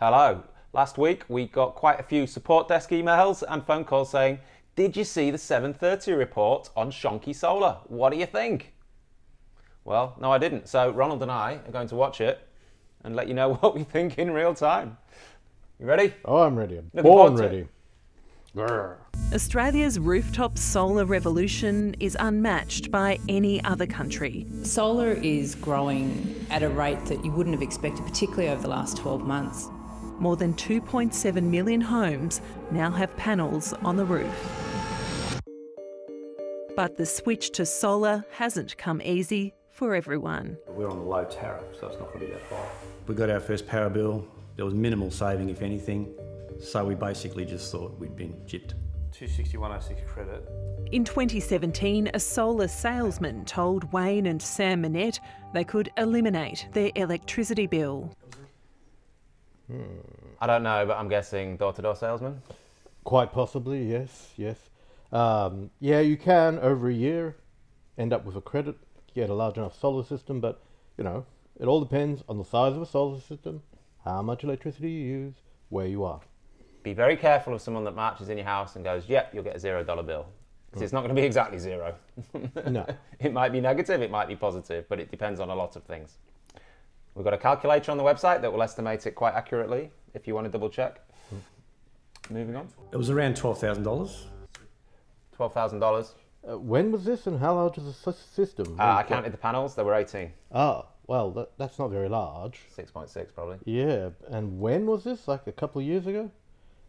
Hello. Last week we got quite a few support desk emails and phone calls saying, "Did you see the 7:30 report on Shonky Solar? What do you think?" Well, no, I didn't. So Ronald and I are going to watch it and let you know what we think in real time. You ready? Oh, I'm ready. I'm Looking born ready. Grr. Australia's rooftop solar revolution is unmatched by any other country. Solar is growing at a rate that you wouldn't have expected, particularly over the last 12 months. More than 2.7 million homes now have panels on the roof. But the switch to solar hasn't come easy for everyone. We're on the low tariff, so it's not going to be that high. We got our first power bill. There was minimal saving, if anything. So we basically just thought we'd been gypped. 26106 credit. In 2017, a solar salesman told Wayne and Sam Manette they could eliminate their electricity bill. I don't know, but I'm guessing door-to-door salesman. Quite possibly, yes, yes. Um, yeah, you can over a year end up with a credit, get a large enough solar system, but you know, it all depends on the size of a solar system, how much electricity you use, where you are. Be very careful of someone that marches in your house and goes, "Yep, you'll get a zero dollar bill." 'Cause it's not going to be exactly zero. No. It might be negative, it might be positive, but it depends on a lot of things. We've got a calculator on the website that will estimate it quite accurately if you want to double check. Moving on. It was around $12,000. $12,000. Uh, when was this and how large is the system? Uh, I counted the panels, there were 18. Ah, well, that, that's not very large. 6.6 probably. Yeah, and when was this? Like a couple of years ago?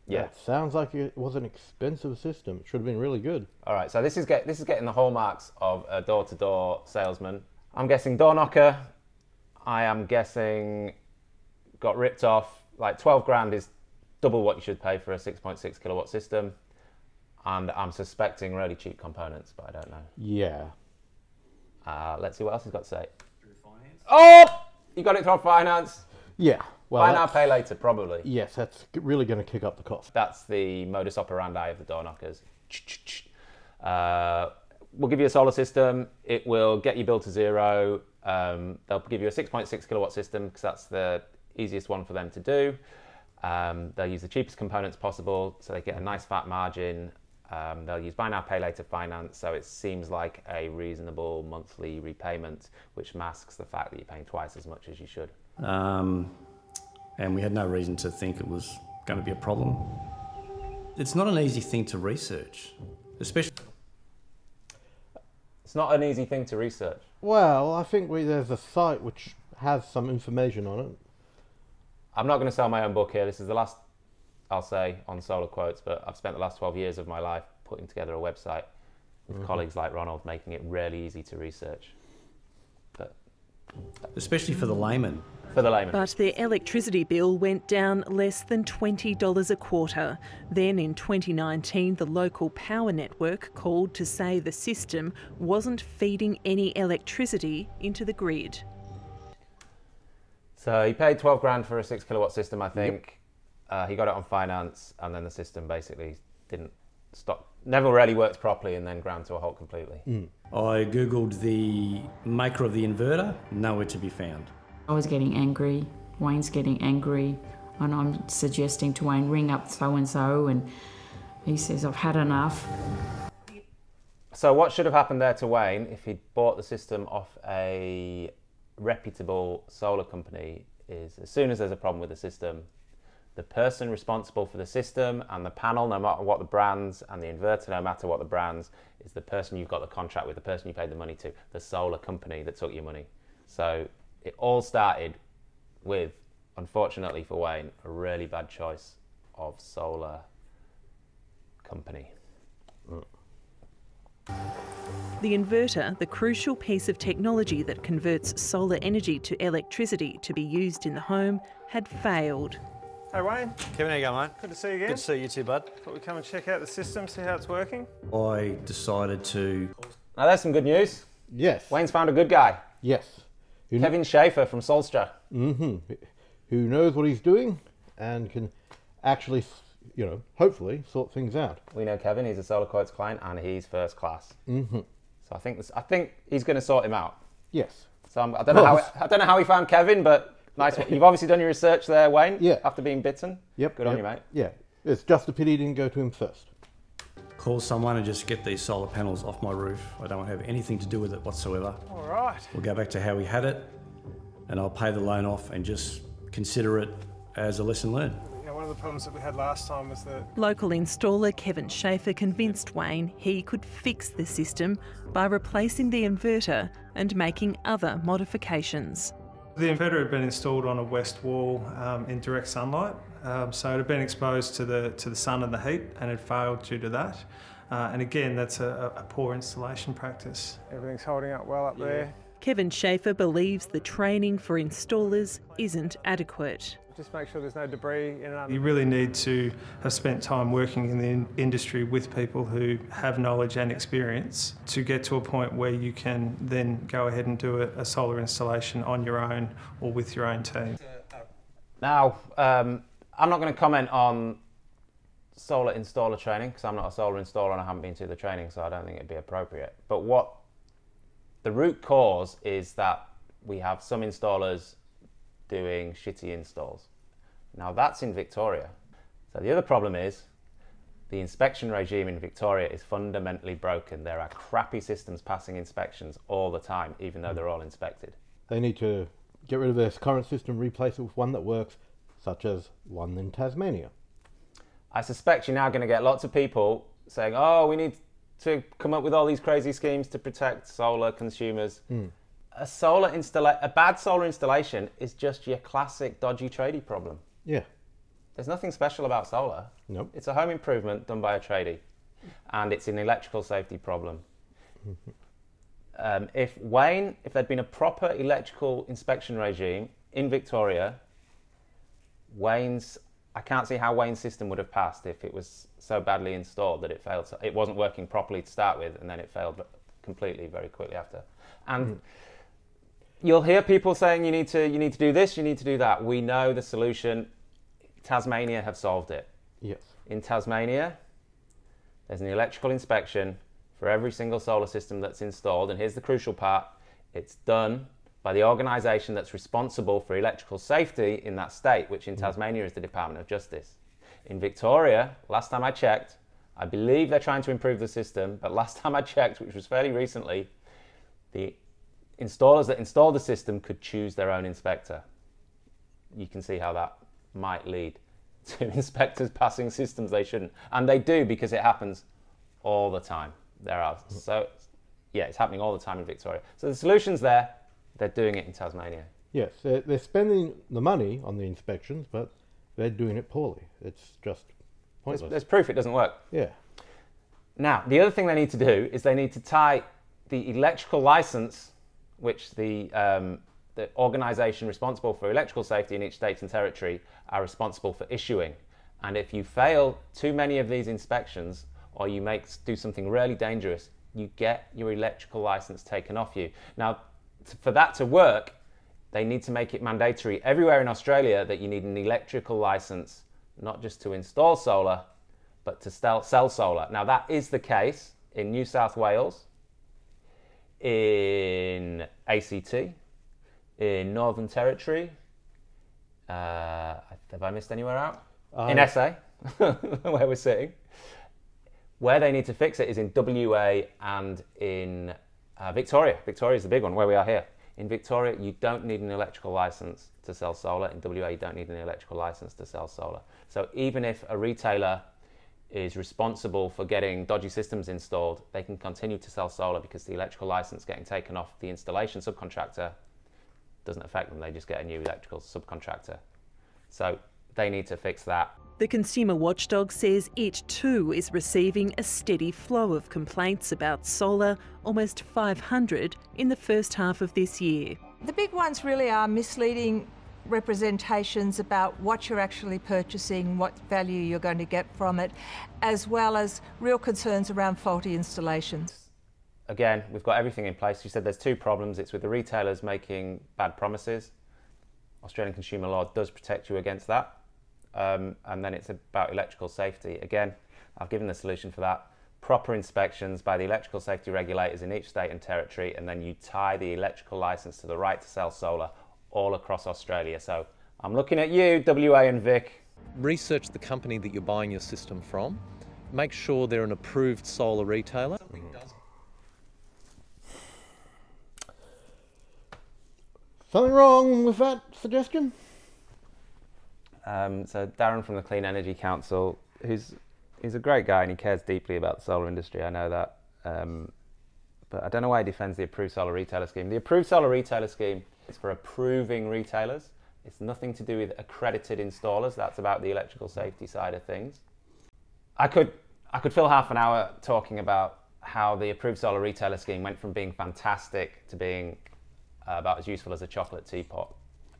Yeah. That sounds like it was an expensive system. It should have been really good. All right, so this is get this is getting the hallmarks of a door-to-door salesman. I'm guessing door knocker. I am guessing got ripped off. Like 12 grand is double what you should pay for a 6.6 kilowatt system, and I'm suspecting really cheap components, but I don't know. Yeah. Uh, let's see what else he's got to say. Oh, you got it through finance. Yeah. Well, Buy now, that's- pay later, probably. Yes, that's really going to kick up the cost. That's the modus operandi of the door knockers. Uh, we'll give you a solar system. It will get your bill to zero. Um, they'll give you a 6.6 kilowatt system because that's the easiest one for them to do. Um, they'll use the cheapest components possible, so they get a nice fat margin. Um, they'll use buy now, pay later finance, so it seems like a reasonable monthly repayment, which masks the fact that you're paying twice as much as you should. Um, and we had no reason to think it was going to be a problem. It's not an easy thing to research, especially. It's not an easy thing to research. Well, I think we, there's a site which has some information on it. I'm not going to sell my own book here. This is the last I'll say on solar quotes, but I've spent the last 12 years of my life putting together a website with mm-hmm. colleagues like Ronald, making it really easy to research. But Especially for the layman. for the layman, But their electricity bill went down less than $20 a quarter. Then in 2019, the local power network called to say the system wasn't feeding any electricity into the grid. so he paid 12 grand for a six kilowatt system, I think. Uh, he got it on finance, and then the system basically didn't stop, never really worked properly, and then ground to a halt completely. Hmm. I googled the maker of the inverter, nowhere to be found. I was getting angry, Wayne's getting angry, and I'm suggesting to Wayne, ring up so and so, and he says, I've had enough. So what should have happened there to Wayne if he'd bought the system off a reputable solar company is as soon as there's a problem with the system, the person responsible for the system and the panel, no matter what the brands, and the inverter, no matter what the brands, is the person you've got the contract with, the person you paid the money to, the solar company that took your money. So it all started with, unfortunately for Wayne, a really bad choice of solar company. The inverter, the crucial piece of technology that converts solar energy to electricity to be used in the home, had failed. Hey Wayne, Kevin, how you going, mate? good to see you again. Good to see you too, bud. Thought we'd come and check out the system, see how it's working. I decided to Now there's some good news. Yes. Wayne's found a good guy. Yes. Who, kn- Kevin Schaefer from Solstra. Mhm. Who knows what he's doing and can actually, you know, hopefully sort things out. We know Kevin. He's a Solar Quotes client, and he's first class. Mm-hmm. So I think this, I think he's going to sort him out. Yes. So I'm, I don't know how I don't know how he found Kevin, but Nice one. You've obviously done your research there, Wayne. Yeah. After being bitten. Yep. Good on you, mate. Yeah. It's just a pity he didn't go to him first. Call someone and just get these solar panels off my roof. I don't have anything to do with it whatsoever. All right. We'll go back to how we had it, and I'll pay the loan off and just consider it as a lesson learned. Yeah, one of the problems that we had last time was that Local installer Kevin Schaefer convinced Wayne he could fix the system by replacing the inverter and making other modifications. The inverter had been installed on a west wall um, in direct sunlight, um, so it had been exposed to the to the sun and the heat, and had failed due to that. Uh, and again, that's a, a poor installation practice. Everything's holding up well up there. Kevin Schaefer believes the training for installers isn't adequate. Just make sure there's no debris in and. You really need to have spent time working in the in- industry with people who have knowledge and experience to get to a point where you can then go ahead and do a, a solar installation on your own or with your own team. Now, um, I'm not going to comment on solar installer training because I'm not a solar installer and I haven't been to the training, so I don't think it'd be appropriate. But what the root cause is that we have some installers doing shitty installs. Now, that's in Victoria. So, the other problem is the inspection regime in Victoria is fundamentally broken. There are crappy systems passing inspections all the time, even though hmm. they're all inspected. They need to get rid of their current system, replace it with one that works, such as one in Tasmania. I suspect you're now going to get lots of people saying, "Oh, we need to come up with all these crazy schemes to protect solar consumers." A solar installa- a bad solar installation is just your classic dodgy tradie problem. Yeah. There's nothing special about solar. Nope. It's a home improvement done by a tradie, and it's an electrical safety problem. Um, if Wayne, if there'd been a proper electrical inspection regime in Victoria, Wayne's, I can't see how Wayne's system would have passed if it was so badly installed that it failed. To, it wasn't working properly to start with, and then it failed completely very quickly after. And hmm. you'll hear people saying you need to you need to do this, you need to do that. We know the solution. Tasmania have solved it. Yes. In Tasmania, there's an electrical inspection for every single solar system that's installed, and here's the crucial part: it's done by the organisation that's responsible for electrical safety in that state, which in hmm. Tasmania is the Department of Justice. In Victoria, last time I checked, I believe they're trying to improve the system, but last time I checked, which was fairly recently, the installers that install the system could choose their own inspector. You can see how that might lead to inspectors passing systems they shouldn't. And they do because it happens all the time. There are hmm. so yeah, it's happening all the time in Victoria. So the solution's there. They're doing it in Tasmania. Yes, they're, they're spending the money on the inspections, but they're doing it poorly. It's just There's, pointless. there's proof it doesn't work. yeah. Now, the other thing they need to do is they need to tie the electrical license, which the, um, the organisation responsible for electrical safety in each state and territory are responsible for issuing. And if you fail too many of these inspections or you make do something really dangerous, you get your electrical license taken off you. Now, for that to work, they need to make it mandatory everywhere in Australia that you need an electrical license, not just to install solar, but to sell, sell solar. Now, that is the case in New South Wales, in ACT, in Northern Territory. Uh, have I missed anywhere out? in SA, where we're sitting. Where they need to fix it is in WA and in uh, Victoria. Victoria is the big one, where we are here. In Victoria, you don't need an electrical license to sell solar. In WA, you don't need an electrical license to sell solar. So even if a retailer is responsible for getting dodgy systems installed, they can continue to sell solar because the electrical license getting taken off the installation subcontractor doesn't affect them. They just get a new electrical subcontractor. So they need to fix that. The Consumer Watchdog says it too is receiving a steady flow of complaints about solar, almost 500 in the first half of this year. The big ones really are misleading representations about what you're actually purchasing, what value you're going to get from it, as well as real concerns around faulty installations. Again, we've got everything in place. You said there's two problems. It's with the retailers making bad promises. Australian consumer law does protect you against that. Um, and then it's about electrical safety. Again, I've given the solution for that. Proper inspections by the electrical safety regulators in each state and territory, and then you tie the electrical license to the right to sell solar all across Australia. So I'm looking at you, WA and Vic. Research the company that you're buying your system from. Make sure they're an approved solar retailer. Something wrong with that suggestion? Um, so Darren from the Clean Energy Council, who's he's a great guy and he cares deeply about the solar industry. I know that, um, but I don't know why he defends the approved solar retailer scheme. The approved solar retailer scheme is for approving retailers. It's nothing to do with accredited installers. That's about the electrical safety side of things. I could I could fill half an hour talking about how the approved solar retailer scheme went from being fantastic to being uh, about as useful as a chocolate teapot.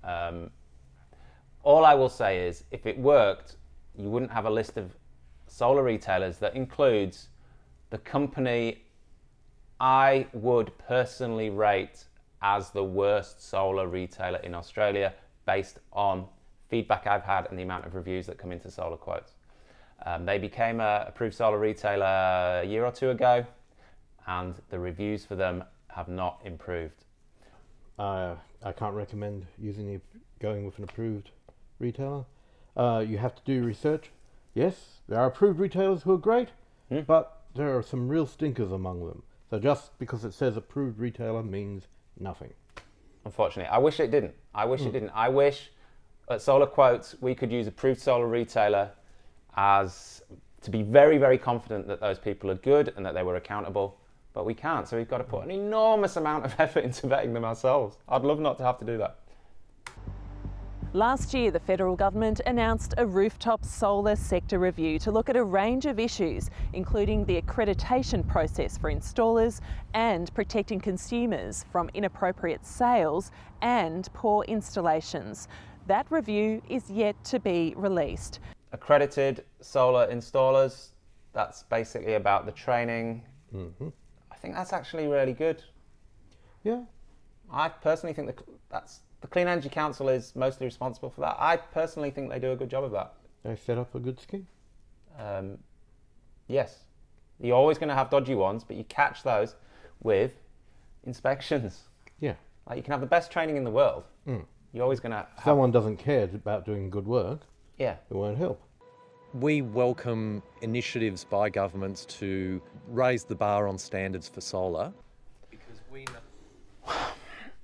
Um, all I will say is, if it worked, you wouldn't have a list of solar retailers that includes the company I would personally rate as the worst solar retailer in Australia based on feedback I've had and the amount of reviews that come into Solar Quotes. Um, they became a approved solar retailer a year or two ago, and the reviews for them have not improved. Uh, I can't recommend using the, going with an approved retailer. Uh, you have to do research. Yes, there are approved retailers who are great, Hmm. but there are some real stinkers among them. So just because it says approved retailer means nothing. Unfortunately, I wish it didn't. I wish it didn't. I wish at Solar Quotes we could use approved solar retailer as to be very, very confident that those people are good and that they were accountable. But we can't, so we've got to put an enormous amount of effort into vetting them ourselves. I'd love not to have to do that. Last year, the federal government announced a rooftop solar sector review to look at a range of issues, including the accreditation process for installers and protecting consumers from inappropriate sales and poor installations. That review is yet to be released. Accredited solar installers, that's basically about the training. Mm-hmm. I think that's actually really good. Yeah, I personally think that that's the Clean Energy Council is mostly responsible for that. I personally think they do a good job of that. they set up a good scheme. Um, yes, you're always going to have dodgy ones, but you catch those with inspections. Yeah. Like you can have the best training in the world. Mm. You're always going to If have. someone doesn't care about doing good work, Yeah. it won't help. We welcome initiatives by governments to raise the bar on standards for solar. Because we know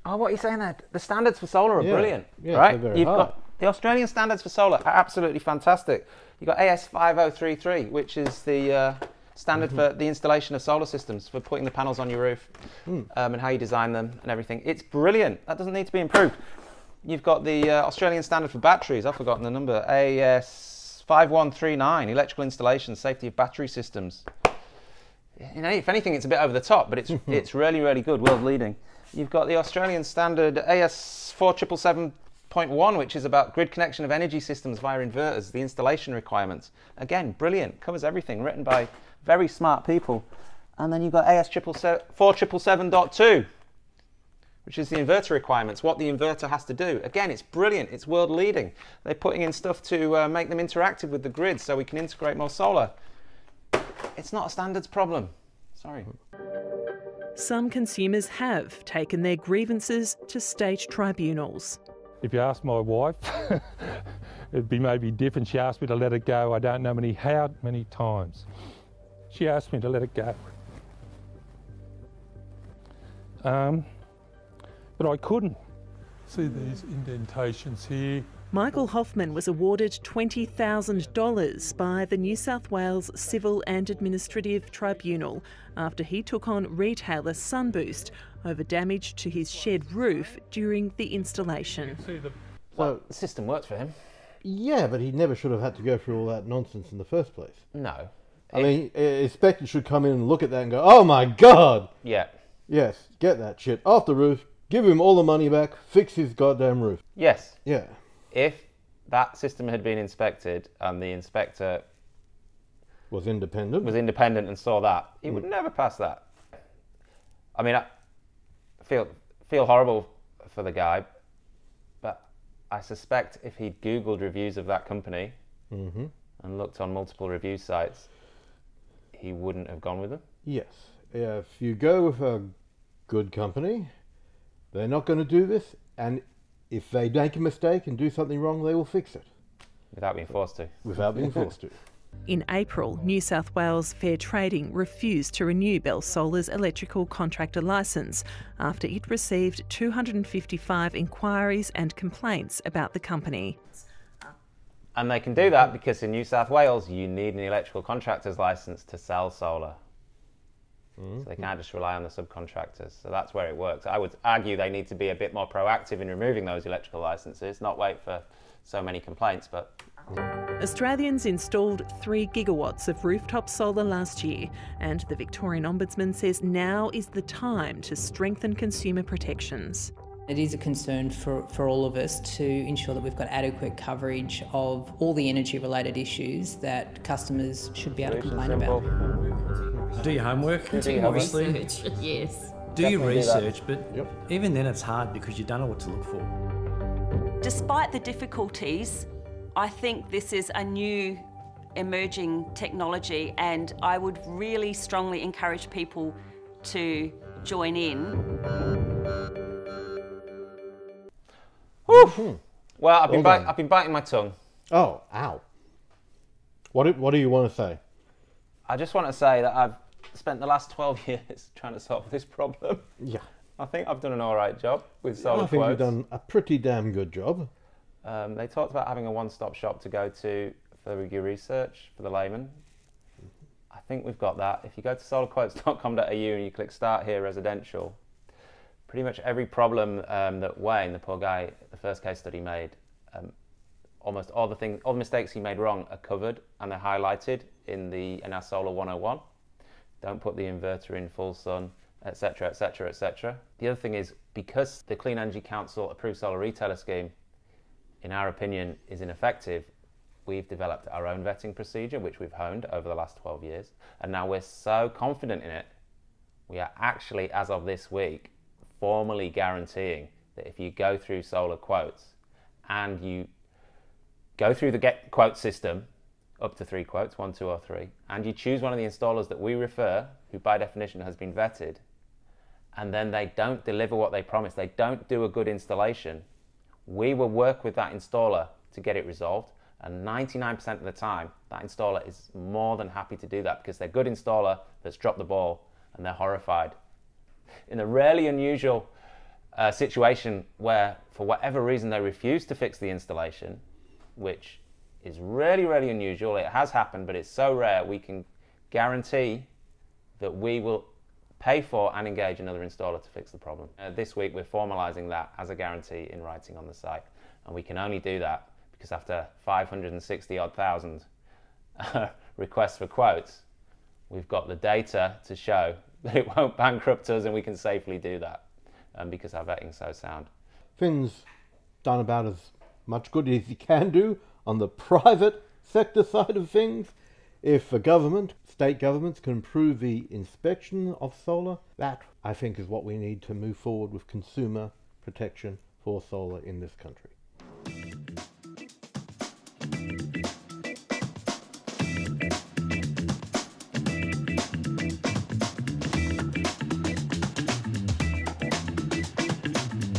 Oh, what are you saying there? The standards for solar are Yeah, brilliant, yeah, right? You've high. got the Australian standards for solar are absolutely fantastic. You've got AS 5033, which is the uh, standard Mm-hmm. for the installation of solar systems for putting the panels on your roof Hmm. um, and how you design them and everything. It's brilliant. That doesn't need to be improved. You've got the uh, Australian standard for batteries. I've forgotten the number. AS 5139, electrical installation, safety of battery systems. You know, if anything, it's a bit over the top, but it's it's really, really good, world leading. You've got the Australian standard AS 4777.1, which is about grid connection of energy systems via inverters, the installation requirements. Again, brilliant, covers everything, written by very smart people. And then you've got AS 4777.2, which is the inverter requirements, what the inverter has to do. Again, it's brilliant, it's world leading. They're putting in stuff to uh, make them interactive with the grid so we can integrate more solar. It's not a standards problem. Sorry. Some consumers have taken their grievances to state tribunals. If you ask my wife, it'd be maybe different. She asked me to let it go. I don't know many how many times. She asked me to let it go. Um, but I couldn't. See these indentations here. Michael Hoffman was awarded $20,000 by the New South Wales Civil and Administrative Tribunal after he took on retailer Sunboost over damage to his shed roof during the installation. See the So, The system works for him. yeah, but he never should have had to go through all that nonsense in the first place. No. I mean, a inspector should come in and look at that and go, oh my god! Yeah. Yes, get that shit off the roof, give him all the money back, fix his goddamn roof. Yes. Yeah. If that system had been inspected and the inspector Was independent. was independent and saw that, he would never pass that. I mean, I feel feel horrible for the guy, but I suspect if he'd Googled reviews of that company mm-hmm. and looked on multiple review sites, he wouldn't have gone with them. Yes. If you go with a good company, they're not going to do this, and if they make a mistake and do something wrong, they will fix it. Without being forced to. Without being forced to. In April, New South Wales Fair Trading refused to renew Bell Solar's electrical contractor licence after it received 255 inquiries and complaints about the company. And they can do that because in New South Wales, you need an electrical contractor's licence to sell solar. Mm-hmm. So they can't just rely on the subcontractors. So that's where it works. I would argue they need to be a bit more proactive in removing those electrical licenses, not wait for so many complaints. But Australians installed 3 gigawatts of rooftop solar last year, and the Victorian Ombudsman says now is the time to strengthen consumer protections. It is a concern for, for all of us to ensure that we've got adequate coverage of all the energy related issues that customers should be able to complain about. Do your homework, obviously. Research, yes. Do your research, but yep. even then it's hard because you don't know what to look for. Despite the difficulties, I think this is a new emerging technology and I would really strongly encourage people to join in. Mm-hmm. Well, I've been, well I've been biting my tongue. Oh, ow. What do, what do you want to say? I just want to say that I've spent the last 12 years trying to solve this problem. Yeah. I think I've done an all right job with solar I think quotes. you've done a pretty damn good job. Um, they talked about having a one-stop shop to go to for your research for the layman. I think we've got that. If you go to solarquotes.com.au and you click Start Here Residential, pretty much every problem um, that Wayne, the poor guy, the first case study made, um, almost all the things, all the mistakes he made wrong are covered and they're highlighted in the in our Solar 101. Don't put the inverter in full sun, etc., etc., etc. The other thing is because the Clean Energy Council approved solar retailer scheme, in our opinion, is ineffective. We've developed our own vetting procedure, which we've honed over the last 12 years, and now we're so confident in it. We are actually, as of this week, formally guaranteeing that if you go through solar quotes and you go through the get quote system up to three quotes, one, two, or three, and you choose one of the installers that we refer, who by definition has been vetted, and then they don't deliver what they promise, they don't do a good installation, we will work with that installer to get it resolved. And 99% of the time, that installer is more than happy to do that because they're a good installer that's dropped the ball and they're horrified in a rarely unusual uh, situation where, for whatever reason, they refuse to fix the installation, which is really, really unusual. It has happened, but it's so rare, we can guarantee that we will pay for and engage another installer to fix the problem. Uh, this week, we're formalizing that as a guarantee in writing on the site. And we can only do that because after 560 odd thousand requests for quotes, we've got the data to show that it won't bankrupt us and we can safely do that um, because our vetting's so sound. Finn's done about as much good as he can do on the private sector side of things. If a government, state governments, can improve the inspection of solar, that I think is what we need to move forward with consumer protection for solar in this country.